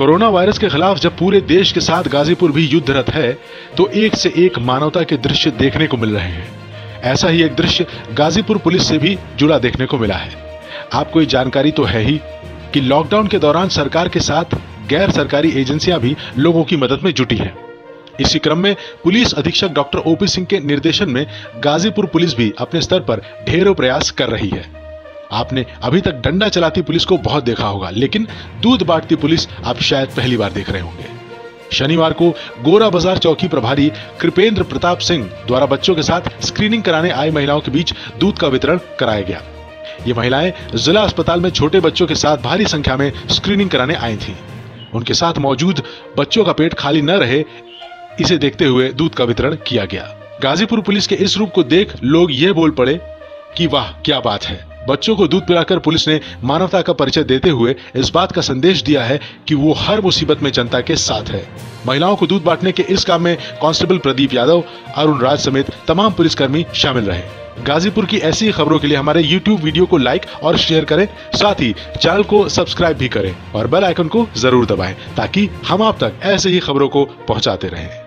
Corona virus के खिलाफ जब पूरे देश के साथ गाजीपुर भी युद्धरत है तो एक से एक मानवता के दृश्य देखने को मिल रहे हैं। ऐसा ही एक दृश्य गाजीपुर पुलिस से भी जुड़ा देखने को मिला है। आपको ये जानकारी तो है ही कि लॉकडाउन के दौरान सरकार के साथ गैर सरकारी एजेंसियाँ भी लोगों की मदद में जुटी हैं। इसी क्रम में पुलिस अधीक्षक डॉक्टर ओपी सिंह के निर्देशन में गाजीपुर पुलिस भी अपने स्तर पर ढेरों प्रयास कर रही है। आपने अभी तक डंडा चलाती पुलिस को बहुत देखा होगा, लेकिन दूध बांटती पुलिस आप शायद पहली बार देख रहे होंगे। शनिवार को गोरा बाज़ार चौकी प्रभारी कृपेंद्र प्रताप सिंह द्वारा बच्चों के साथ स्क्रीनिंग कराने आई महिलाओं के बीच दूध का वितरण कराया गया। ये महिलाएँ जिला अस्पताल में छोटे बच्चों के साथ भारी संख्या में स्क्रीनिंग कराने आई थीं। उनके साथ मौजूद बच्चों का पेट खाली न रहे, इसे देखते हुए दूध का वितरण किया गया। गाजीपुर पुलिस के इस रूप को देख लोग ये बोल पड़े कि वाह, क्या बात है। बच्चों को दूध पिलाकर पुलिस ने मानवता का परिचय देते हुए इस बात का संदेश दिया है कि वो हर मुसीबत में जनता के साथ है। महिलाओं को दूध बांटने के इस काम में कांस्टेबल प्रदीप यादव, अरुण राज समेत तमाम पुलिसकर्मी शामिल रहे। गाजीपुर की ऐसी ही खबरों के लिए हमारे YouTube वीडियो को लाइक और शेयर करें, साथ ही चैनल को सब्सक्राइब भी करें और बेल आइकन को ज़रूर दबाएँ, ताकि हम आप तक ऐसे ही खबरों को पहुंचाते रहें।